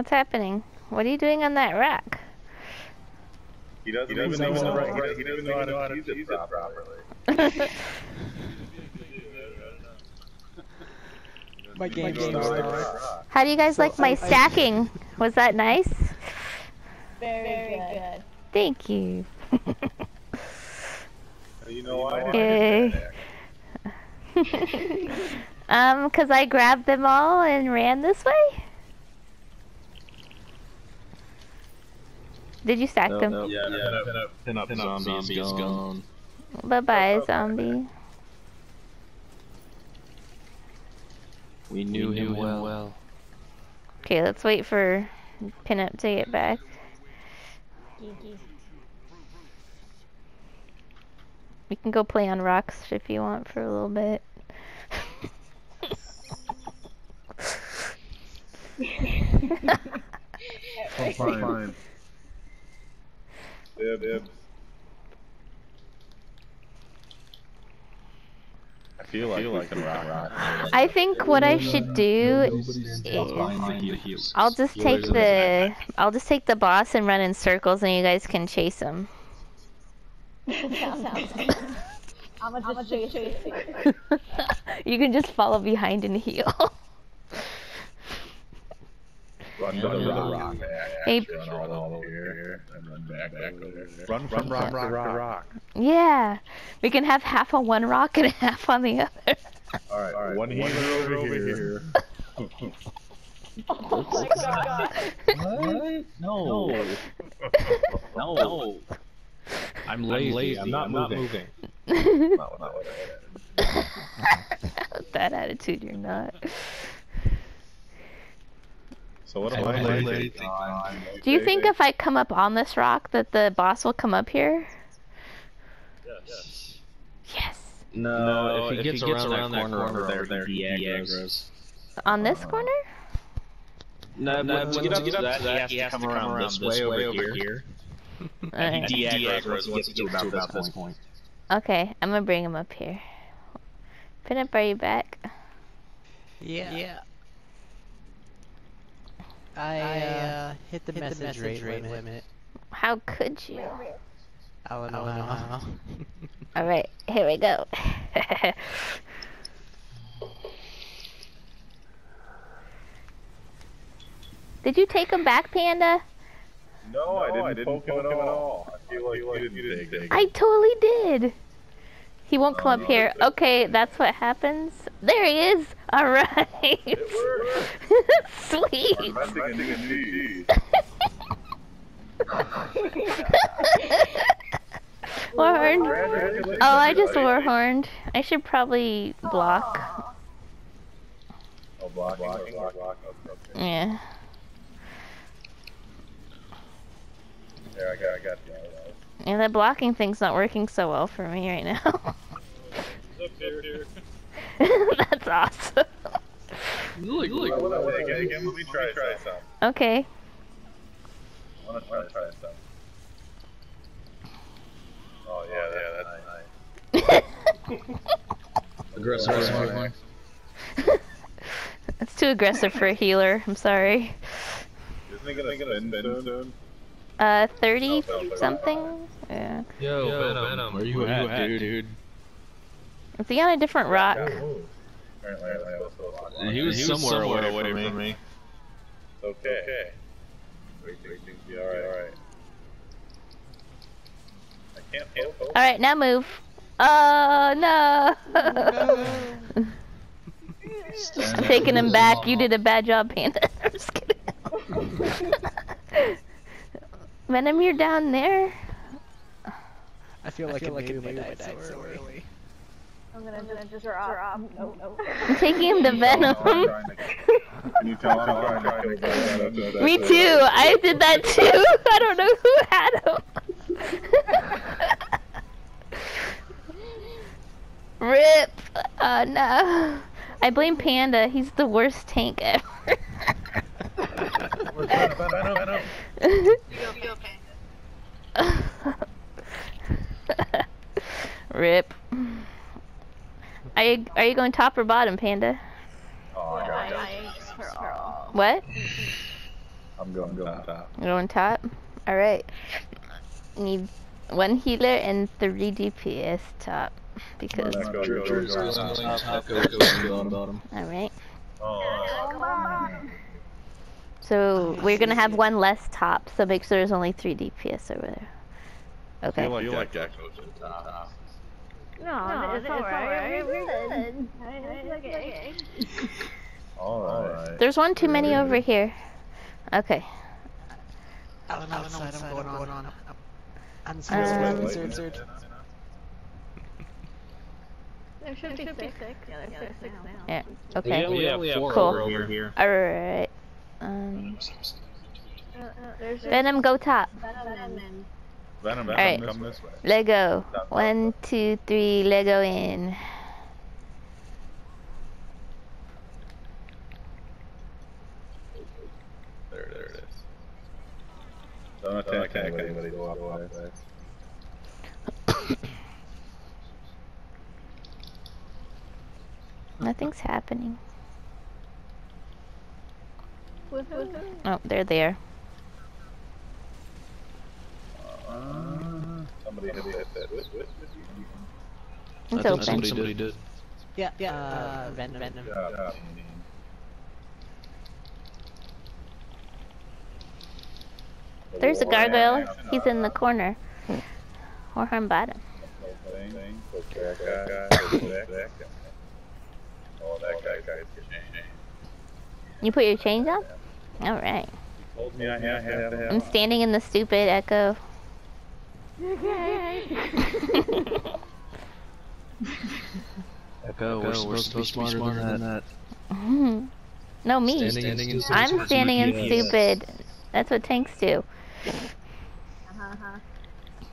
What's happening? What are you doing on that rack? He doesn't, he doesn't even know how to, he doesn't know how to use it properly. My game started. How do you guys like my stacking? Was that nice? Very, good. Thank you. You know why? Yay. um, cause I grabbed them all and ran this way? Did you stack them? Yeah, yeah, pin up, pin up, pin up, Zombie is gone. Bye bye, zombie. We knew him well. Okay, let's wait for Pinup to get back. We can go play on rocks if you want for a little bit. I'm fine. Dib, dib. I feel like, feel like rock, rock. I think what I should do is I'll just take the I'll just take the boss and run in circles and you guys can chase him. I'm gonna just chase you. you can just follow behind and heal. Run to the rock. Hey, Run all over here and run back, back over there. Run from rock to rock. yeah, we can have half on one rock and half on the other. All right, all right. One healer over here. Oh my god. What? No. No. I'm lazy. I'm not moving. Not what I would've said. With that attitude, you're not. So what am I don't lazy? like Do you think if I come up on this rock that the boss will come up here? Yes. Yes. No, no if he gets, around, that corner, over there, he aggros. On this uh-huh. corner? No, No, but to to get up to that, that, he has to come around this way over here. Alright. He de-aggros once he gets to about this point. Okay, I'm gonna bring him up here. Pinup, are you back? Yeah. Yeah. I uh, hit the message, rate, limit. How could you? I don't know how. Alright, here we go. Did you take him back, Panda? No, I didn't, I didn't poke him at all. I feel like you didn't take it. I totally did. He won't come up here. Okay, that's what happens. There he is. All right. Sweet. Investing in new cheese. Warhorn. Oh, I just warhorned. I should probably block. Oh, block, block, block, block. Okay. Yeah. There, I got, I got you. Yeah, that blocking thing's not working so well for me right now. That's awesome. Look, look, look. Hey, again, let me try, try some. Okay. I want to try, try some. Oh, yeah, yeah, that's nice. Aggressive. That's too aggressive for a healer. I'm sorry. Isn't he gonna spin, spin soon? Uh, 30 something? Yeah. Yo, Venom, where you at, dude? Is he on a different rock? Apparently, I was still on. He was, somewhere, away, from me. It's okay. okay. Everything be alright, alright. I can't poke. Alright, now move. Oh, no! Taking him back. You did a bad job, Panda. I'm just kidding. Venom, you're down there? I feel like, I, like maybe, maybe I died so early. I'm gonna just, just drop. No, no. I'm taking him to Venom. Can you tell I'm trying to kill Venom? Me too. I did that too. I don't know who had him. Rip. Oh no. I blame Panda. He's the worst tank ever. Rip. Are you are you going top or bottom, Panda? Oh, I got I, it. I for all. What? I'm going top. You're going top? Alright. Need one healer and three DPS top. Because go. alright. Oh, So we're gonna have one less top, so make sure there's only three DPS over there. Okay. you like, you like Gecko's at top. No, it's, alright. We're good. It's okay. Alright. There's one too many over here. Okay. Out and outside, I'm going on. on. Um, Answered, answered, answered. There should be six. Yeah, there's six now. Yeah. Okay. we have four Cool. over here. Alright. Um, Uh, uh, Venom, go top. Venom and Venom, Alright. Venom, come this way. Lego. One, two, three, Lego in. There, there it is. Don't attack anybody, go up way. Nothing's happening. Oh, they're there. Uh, somebody that, It's open. somebody did. Yeah, yeah. Uh, Venom. Venom. that. There's a gargoyle. He's in the corner. Warhorn bottom. Oh, that guy, guy's changed. You put your chains on? Alright. Told me I had to have I'm standing in the stupid echo. Echo, we're supposed to be smarter than that. no, me. Standing in I'm standing in GPS. stupid. That's what tanks do. Uh-huh.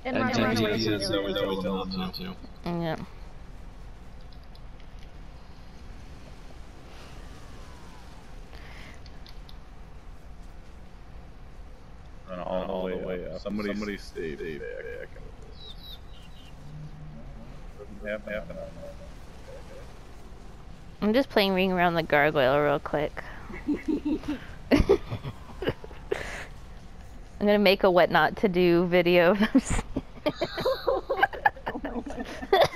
And And ten run away DPS from is you. always told them not to. Yeah. Run all, all the way up. Somebody, somebody stay, stay back. Doesn't have to happen. I'm just playing ring around the gargoyle real quick. I'm gonna make a what not to do video. of them s-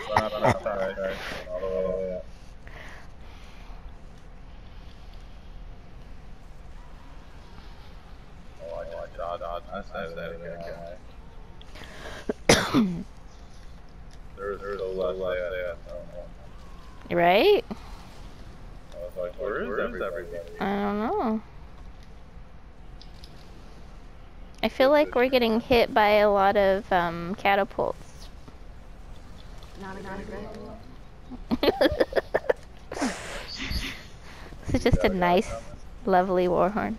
Alright, alright, alright. All the way up. Oh, I got dodge, dodge, I said that guy. There's, there's a lot left there. right? I was like, where is everybody? I don't know. I feel like we're getting hit by a lot of um, catapults. Not a gargoyle. this is just a nice, lovely warhorn.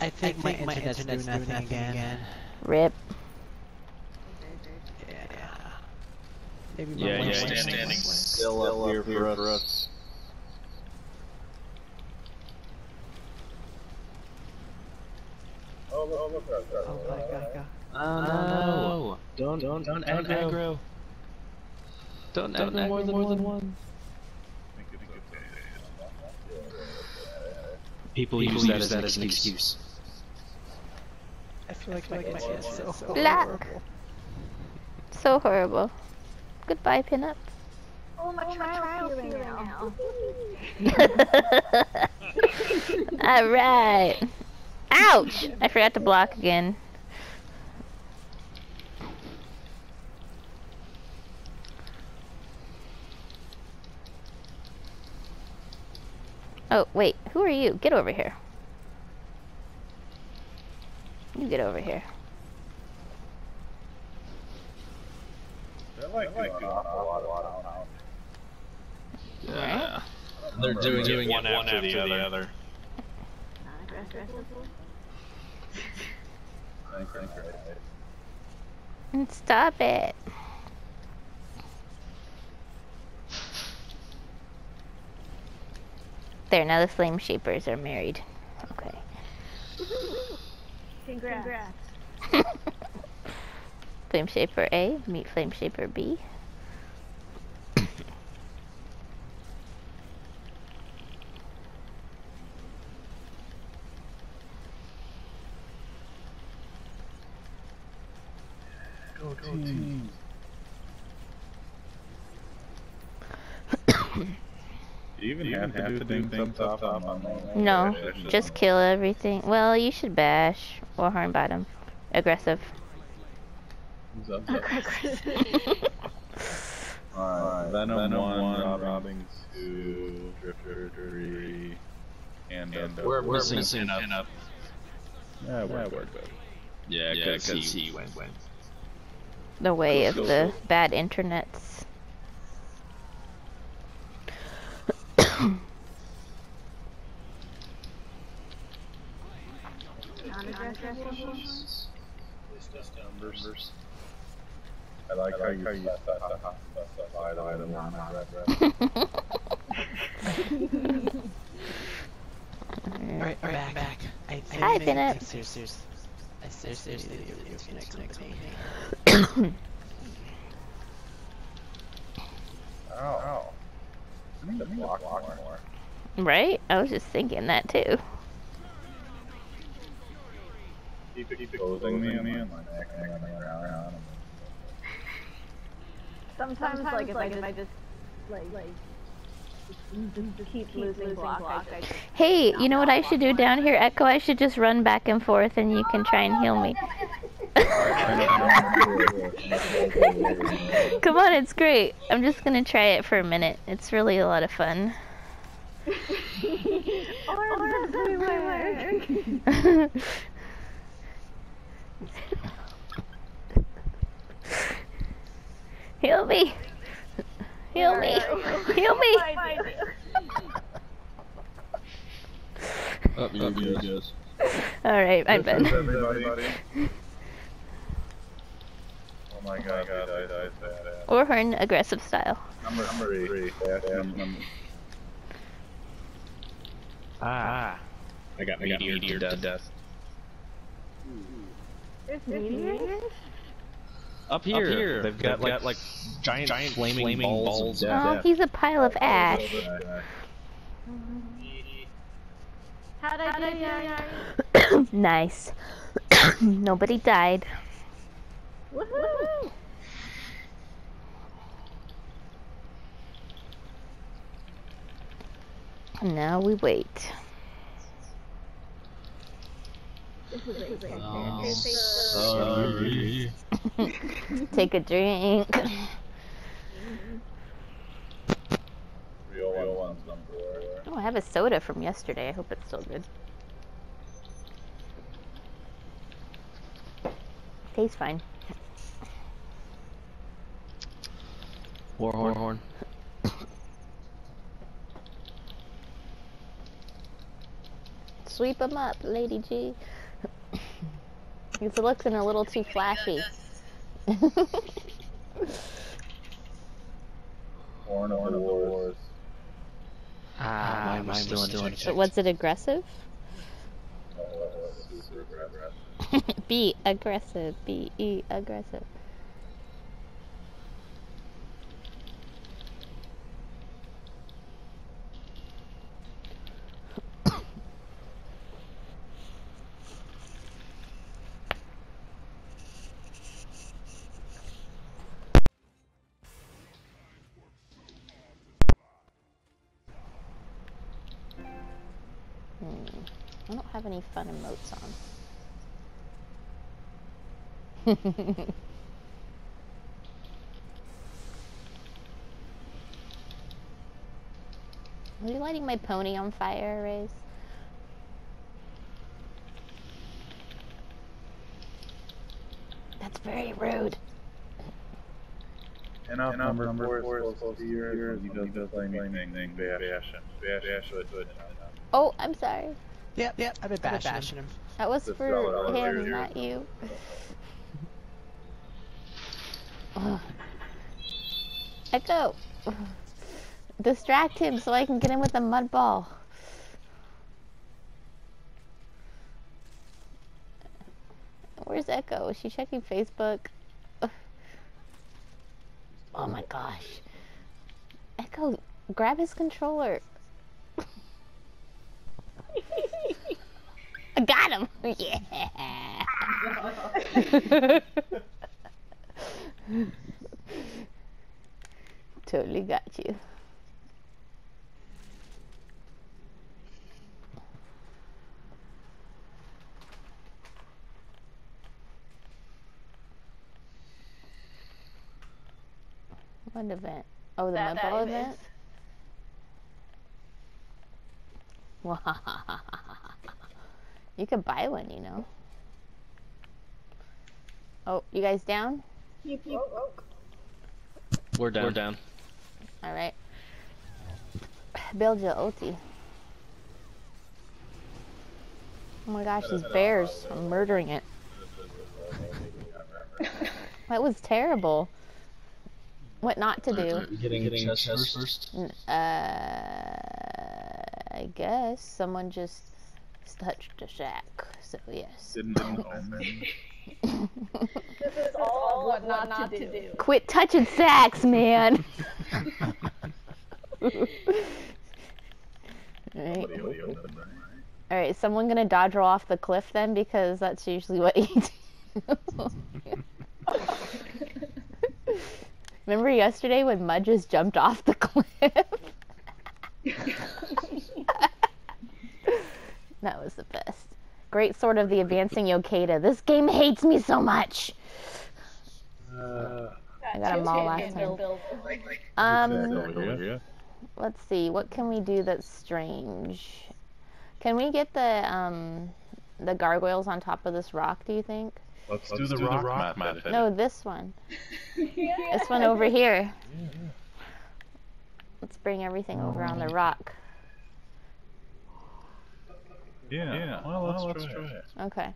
I think, my, internet's, doing nothing again. Rip. Yeah. Maybe Yeah, yeah, standing standing. still up here for us. Oh, oh. Oh my god. Oh no! Don't don't don't aggro. Don't don't aggro more than more than one. People, People use that use as that an as an excuse. I feel like my internet's so Black. horrible. So horrible. Goodbye, pinup. Oh, my trial's healing now. Alright. Ouch! I forgot to block again. Oh, wait. Who are you? Get over here. You get over here. They're like doing an awful lot, lot of now. Yeah. They're doing, doing it one after, the, other. Not aggressive. Think, think. And Stop it. There, now the flame shapers are married. Okay. Congrats. flame shaper A, meet flame shaper B. team. Do you even, have, to do things up top on on- No, just kill everything. Well, you should bash or horn bottom. Aggressive. Who's up? Alright, Venom, one, Robbing two, Drifter three, and uh, We're, we're missing missing pinup. pinup. Yeah, we're good. Yeah, Yeah, because 'cause he went, went. The way of the bad internets. Numbers. I like how you specified item on my red red. Alright, we're back. back. I, I Hi, think- Bennett. I seriously, I seriously need to get to next company. Ow. Ow. I need to block more. Right? I was just thinking that too. Keep it, keep it closing me and my neck and running around. Sometimes, like, if, I just, like, like, keep losing block. Hey, you know what I should do down here, Echo? I should just run back and forth and you can try and heal me. Come on, it's great. I'm just gonna try it for a minute. It's really a lot of fun. Orbs everywhere! Heal me! Heal me! Heal me! You're good, yes. Alright, I'm Ben. Everybody. Oh my god, I died, I died. Or horn aggressive style. Number three. three. Yeah, num- num- Ah. I got meteor to death. death. There's meteors? Up here, Up here, they've got, like, like giant, giant flaming, flaming balls, balls of of Oh, he's a pile of ash. How'd I do? nice. Nobody died. Woohoo! Now we wait. Oh, sorry. Take a drink. Real, real ones number. Oh, I have a soda from yesterday. I hope it's still good. Tastes fine. War horn. horn. Sweep them up, Lady G. It's looking a little too flashy. Horn of the Wars. Ah, mine was still in But was it aggressive? Oh, was super aggressive. Be aggressive. Be e aggressive. Fun emotes on. Are you lighting my pony on fire, Raze? That's very rude. Enough, number, number four is supposed to be yours. He does the same thing. Bash, bash, bash, bash, would, would. Oh, I'm sorry. Yep, yep, I've been bashing, him. That was Just for throw it all over him, here. not you. Echo! Distract him so I can get him with a mud ball. Where's Echo? Is she checking Facebook? Oh my gosh. Echo, grab his controller. I got him! Yeah! totally got you. What event? Oh, the That- that event? you could buy one, you know. Oh, you guys down? We're down. We're down. All right. Build your ulti. Oh my gosh, these bears! I'm murdering it. That was terrible. What not to do? Getting, getting chest first. first. Uh, I guess someone just touched a shack. So yes. Didn't omen. This is all what not, to do. Quit touching sacks, man. Alright. Somebody opened, right? Alright, someone gonna dodge roll off the cliff then because that's usually what you do. Remember yesterday when Mud just jumped off the cliff? That was the best. Great sword of the advancing Yokeda. This game hates me so much. I got them all last time. Um, Over here. let's see. What can we do that's strange? Can we get the um the gargoyles on top of this rock? Do you think? Let's, do the rock, method. No, this one. This one over here. Let's bring everything over on the rock. Yeah. yeah. Well, let's, try, it. Okay.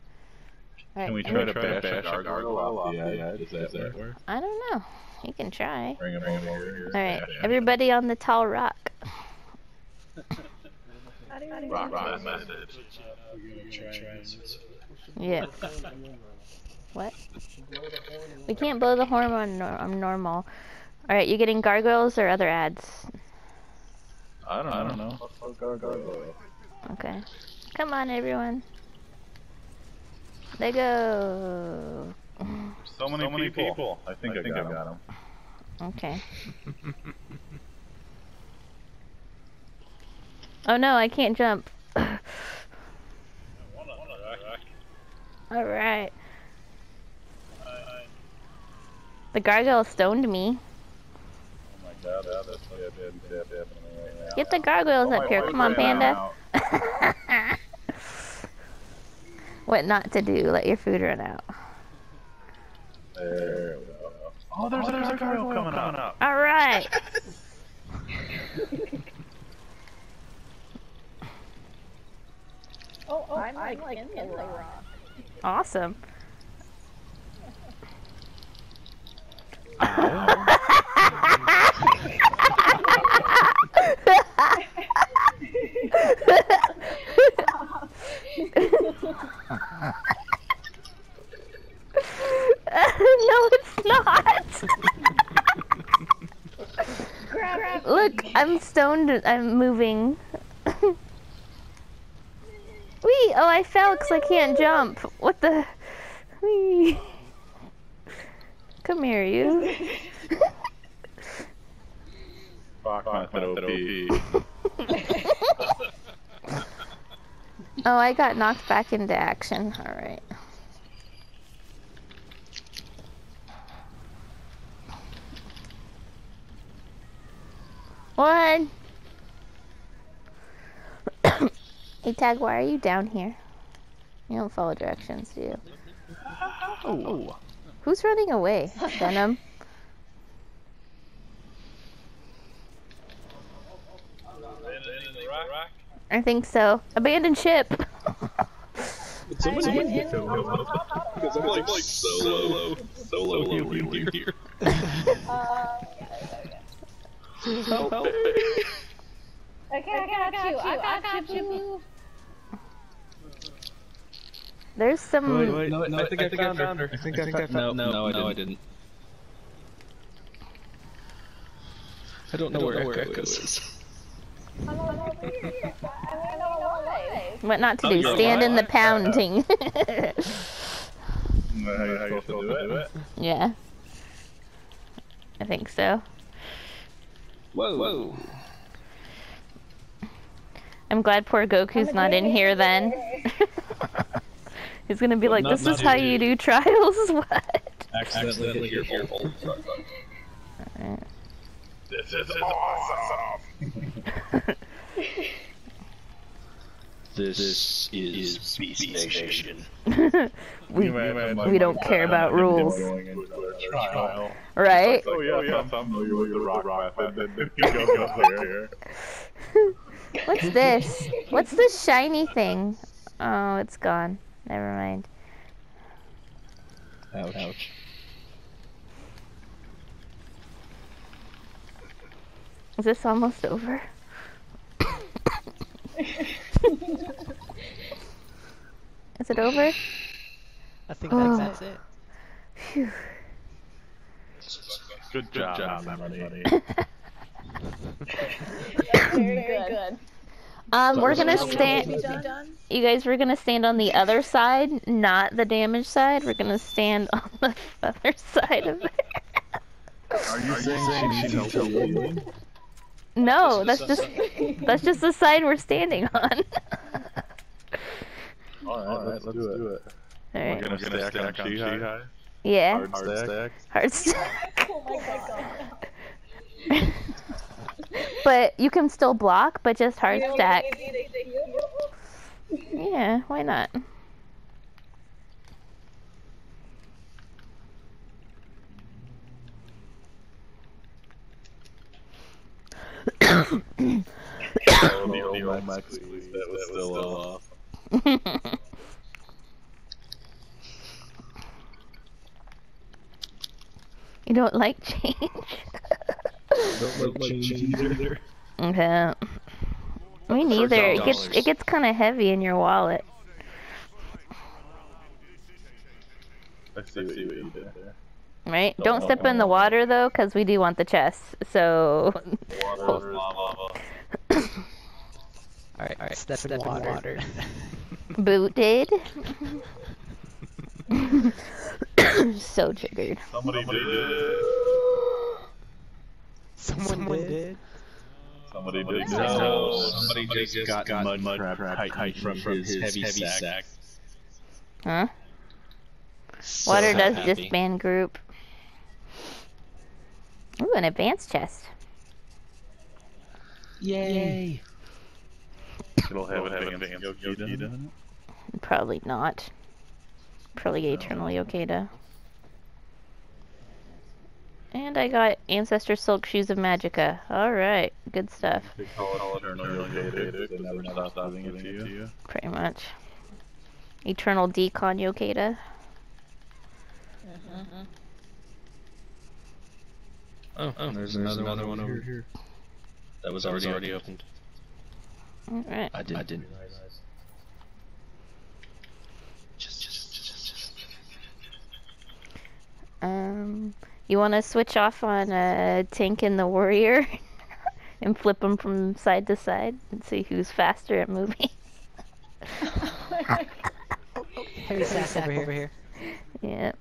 Alright, Can we and try to bash a gargoyle off the edge? Does that work? I don't know. You can try. Bring him over here. Alright, Bash everybody on the tall rock. Rock method. Yes. What? We can't blow the horn on, nor- on normal. Alright, you getting gargoyles or other ads? I don't, I don't know. Let's go gargoyle. Okay. Come on, everyone. They go. So many, people. I think I, I, think got, them. Okay. oh no, I can't jump. Alright. The gargoyle stoned me. Oh god, that's what it did. Definitely right now. Get the gargoyles Oh, up here. Come on, panda. out. what not to do. Let your food run out. There we go. Oh, there's, there's a gargoyle coming on up. Alright. Oh, oh, I'm, like, in, the rock. Awesome. no, it's not. Look, I'm stoned. I'm moving. Wee! Oh, I fell because I can't jump. What the? Wee! Come here, you. Rock method OP. Oh, I got knocked back into action. All right. One. hey, Tag, why are you down here? You don't follow directions, do you? Oh. Who's running away? Venom? I think so. Abandoned ship. Somebody because I'm like, like solo, solo here. here. Help, help. Okay, I got, you. I got, you. There's some. Wait, wait, no, no, I think I, found, her. I think I, found No, no, no, I didn't. I didn't. I don't know where Echo is. I'm over here. I don't know why. What not to do? Stand in the pounding. How you supposed to do it? yeah. I think so. Whoa, whoa. I'm glad poor Goku's not in here then. He's gonna be like, this not is how in you do trials? what? Accidentally hit your ult. Alright. This is awesome. This, is Space Station. we, we we don't care about rules. Going into a trial. right? Oh yeah, yeah, I'm familiar with the rock method. Then you go there. What's this? What's this shiny thing? Oh, it's gone. Never mind. Ouch. Ouch. Is this almost over? Is it over? I think Oh. that's, that's it. Phew. Good job, somebody. Very good. Um, we're gonna stand. You guys, we're gonna stand on the other side, not the damaged side. We're gonna stand on the other side of it. Are you saying she needs help? No, that's just that's just the side we're standing on. Alright, let's, do it. We're Alright. gonna stack on Chi High. Yeah. Hard stack. Hard stack. Oh my god. But you can still block, but just hard stack. Yeah, why not? Oh, the old max squeeze that was still off. you don't like change? Don't like change either. Okay. Me neither. It gets it gets kind of heavy in your wallet. I see what you did there. Right? Don't step in the water though, because we do want the chest. So, Water lava. Alright, alright, step, in water. water. booted. so triggered. Somebody did it. Someone, did. Somebody did No, it. somebody just got mud crab tightened from his heavy sack. Huh? So Water does happy. disband group. Ooh, an advanced chest. Yay. Yay! It'll have an advanced Yokeda in Probably not. Probably eternally Yokeda. And I got Ancestor Silk Shoes of Magicka. Alright, good stuff. They call it Eternal Yokeda. They never stop giving it to you. Pretty much. Eternal Decon Yokeda. Mm-hmm. Oh, oh there's, another, one over here. That was already, already opened. Alright. I didn't. I didn't. Just, just, just, just. Um, you want to switch off on uh, Tank and the Warrior and flip them from side to side and see who's faster at moving? Heavy sack over here. Over here. yeah.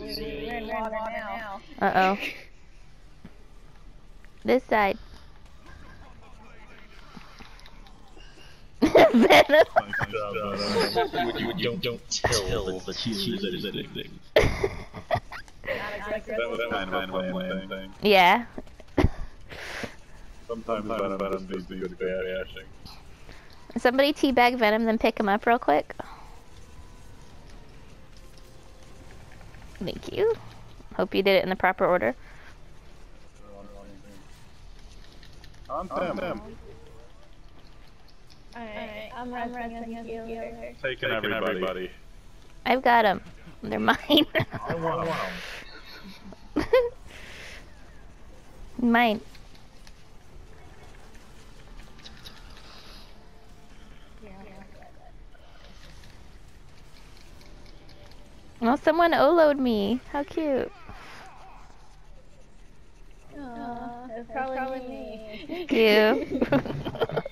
We're in water now. Uh oh. This side. Venom. Nice job, Venom. you, you don't tell the cheese anything. That was kind of a planned thing. Yeah. Sometimes Venom Venom needs good bashing. Somebody teabag Venom, then pick him up real quick. Thank you. Hope you did it in the proper order. On them. Alright, I'm resting as a healer. Taking everybody. I've got them. They're mine. I want them. mine. Oh, someone Olo'd me. How cute. Aw, it's probably, me. Thank you.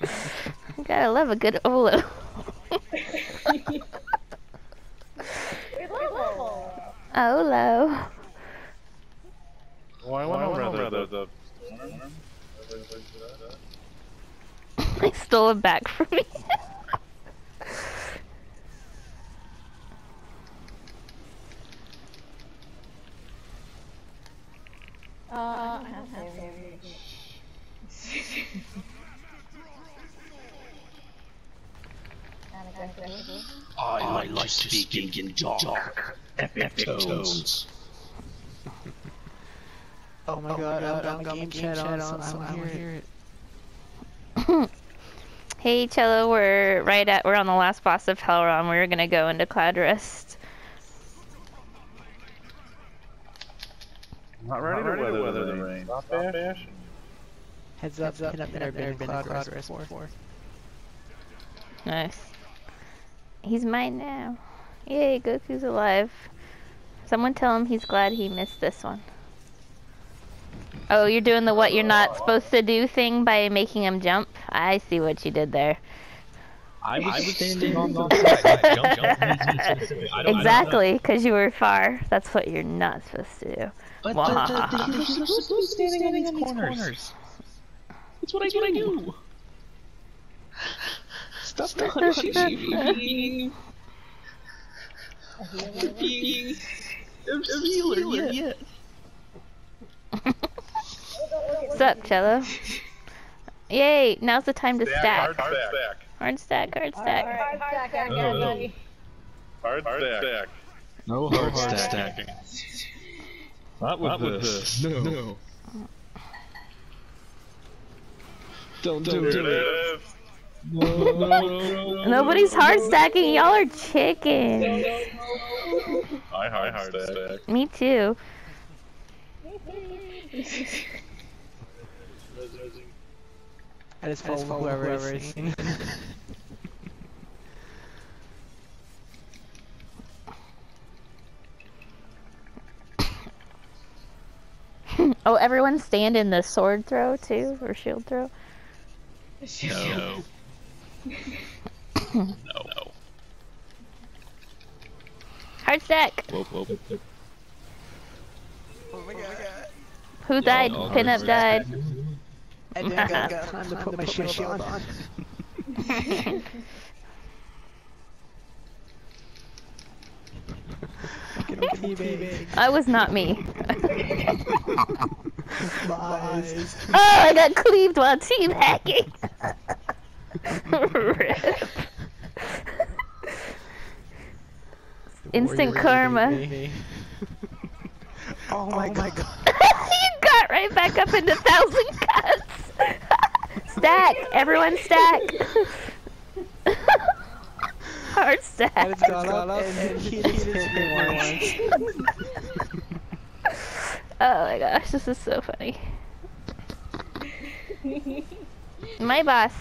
You gotta love a good Olo. Olo. Why oh, I rather over the... I stole it back from me. uh, I don't have Mm-hmm. to. I like to speak in dark, epic tones. Oh, oh my god, I'm got game chat on, so I don't hear it. hey Cello, we're right at we're on the last boss of Hellron. We're gonna go into Cloudrest. Not ready, to weather, the rain. Not Bash. Heads up, head up there, been in Cloudrest before. Nice. He's mine now. Yay, Goku's alive. Someone tell him he's glad he missed this one. Oh, you're doing the what you're not supposed to do thing by making him jump? I see what you did there. I was, standing on the side. Jump, jump, I don't- I don't- Exactly, because you were far. That's what you're not supposed to do. But Wah. the, the, the, you're supposed to be standing on these corners. That's what I do. What I do. Stop punching me. Being a healer, yeah. What's up, Cello? Yay, now's the time to Stack, stack. hard stack. Hard stack, hard stack. Hard stack, I Oh. got money. Hard stack. No hard, stacking. Not with, this. No. Don't do Here it it. is. Nobody's hard stacking, y'all are chickens. I hard, hard stack. Me too. I just follow whoever is singing. Oh, everyone stand in the sword throw too, or shield throw. No. No. Hard stack. Whoa, whoa, whoa. Oh my god. Who died? all Pinup died. I didn't got, got time to put my shield on. Get him teabag. Oh, I was not me. Lies. Oh, I got cleaved while teabagging. Rip. Instant karma. you Oh my god. You got right back up into thousand cuts. stack, everyone stack. Hard I stack. just got up and he just hit me once. Oh my gosh, this is so funny. My boss.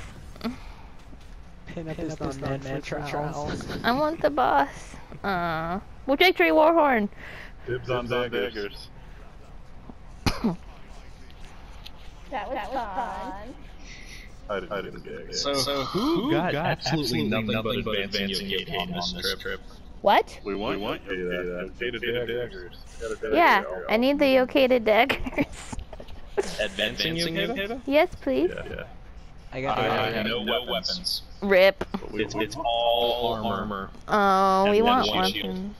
Pin up is not meant for trials. I want the boss. Uh, well, victory Warhorn. Dibs on daggers. That was, fun. I didn't, I didn't get it. So, who got, absolutely nothing, nothing but advancing your game on this trip? What? We want, we want you to do that. Data daggers. Yeah. I need the yokated daggers. Advancing your game? yes, please. Yeah, yeah. I got I the have no weapons. Rip. It's, it's all armor. Oh, we want one shield. weapons.